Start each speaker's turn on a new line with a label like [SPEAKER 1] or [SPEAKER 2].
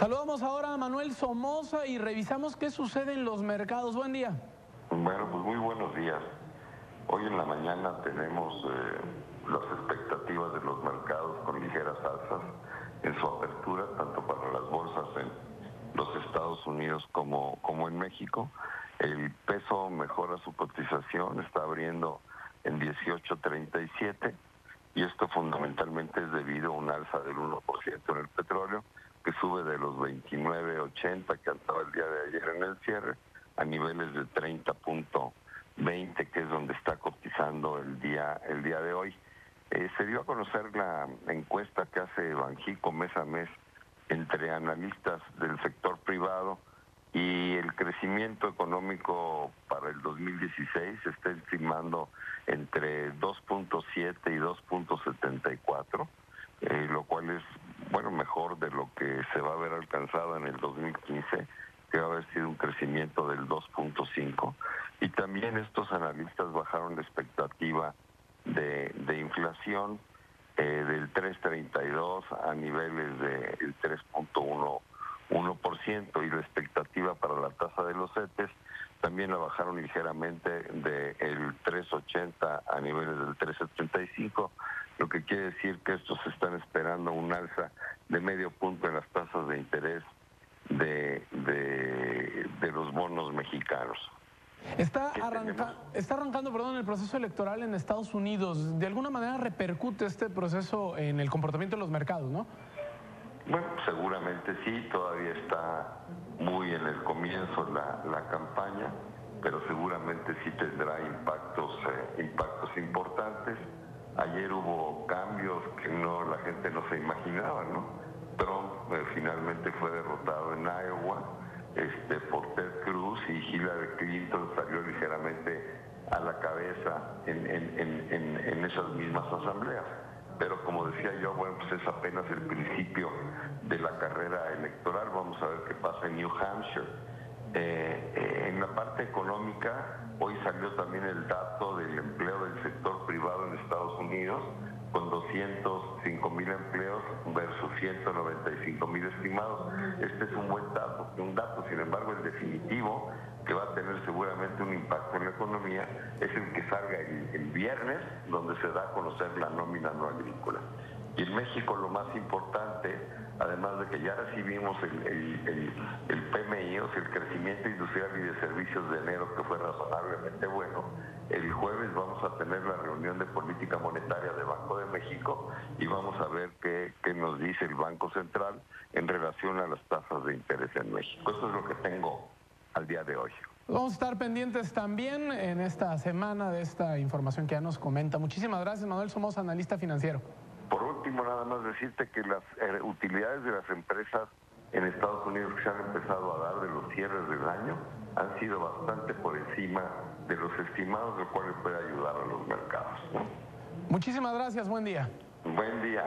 [SPEAKER 1] Saludamos ahora a Manuel Somoza y revisamos qué sucede en los mercados. Buen día.
[SPEAKER 2] Bueno, pues muy buenos días. Hoy en la mañana tenemos eh, las expectativas de los mercados con ligeras alzas en su apertura, tanto para las bolsas en los Estados Unidos como, como en México. El peso mejora su cotización, está abriendo en 18.37 y esto fundamentalmente es debido a un alza del 1% en el petróleo que sube de los 29.80 que andaba el día de ayer en el cierre a niveles de 30.20 que es donde está cotizando el día el día de hoy. Eh, se dio a conocer la encuesta que hace Banjico mes a mes entre analistas del sector privado y el crecimiento económico para el 2016 se está estimando entre 2.7 y 2.74, eh, lo cual es bueno mejor de lo que se va a haber alcanzado en el 2015, que va a haber sido un crecimiento del 2.5. Y también estos analistas bajaron la expectativa de, de inflación eh, del 3.32 a niveles del 3.1 1% y la expectativa para la tasa de los CETES también la bajaron ligeramente del 3.80 a niveles del 3.75, lo que quiere decir que estos están esperando un alza de medio punto en las tasas de interés de, de, los bonos mexicanos.
[SPEAKER 1] Está, está arrancando perdón, el proceso electoral en Estados Unidos. De alguna manera repercute este proceso en el comportamiento de los mercados, ¿no?
[SPEAKER 2] Bueno, seguramente sí, todavía está muy en el comienzo la, la campaña, pero seguramente sí tendrá impactos, eh, impactos importantes. Ayer hubo cambios que no la gente no se imaginaba, ¿no? Trump eh, finalmente fue derrotado en Iowa este, por Ted Cruz y Hillary Clinton salió ligeramente a la cabeza en, esas mismas asambleas pero como decía yo, bueno, pues es apenas el principio de la carrera electoral, vamos a ver qué pasa en New Hampshire. Eh, eh, en la parte económica, hoy salió también el dato del empleo del sector privado en Estados Unidos, con 205 mil empleos versus 195 mil estimados. Este es un buen dato, un dato, sin embargo, el definitivo que va a tener seguramente un impacto en la economía es el que salga el, viernes, donde se da a conocer la nómina no agrícola. Y en México lo más importante, además de que ya recibimos el, PMI, o sea, el crecimiento industrial y de servicios de enero, que fue razonablemente bueno, el jueves vamos a tener la reunión de política monetaria de Banco de México y vamos a ver qué, qué nos dice el Banco Central en relación a las tasas de interés en México. Eso es lo que tengo al día de hoy.
[SPEAKER 1] Vamos a estar pendientes también en esta semana de esta información que ya nos comenta. Muchísimas gracias, Manuel. Somos analista financiero.
[SPEAKER 2] Por último, nada más decirte que las eh, utilidades de las empresas en Estados Unidos que se han empezado a dar de los cierres del año han sido bastante por encima de los estimados, lo cual puede ayudar a los mercados.
[SPEAKER 1] Muchísimas gracias. Buen día.
[SPEAKER 2] Buen día.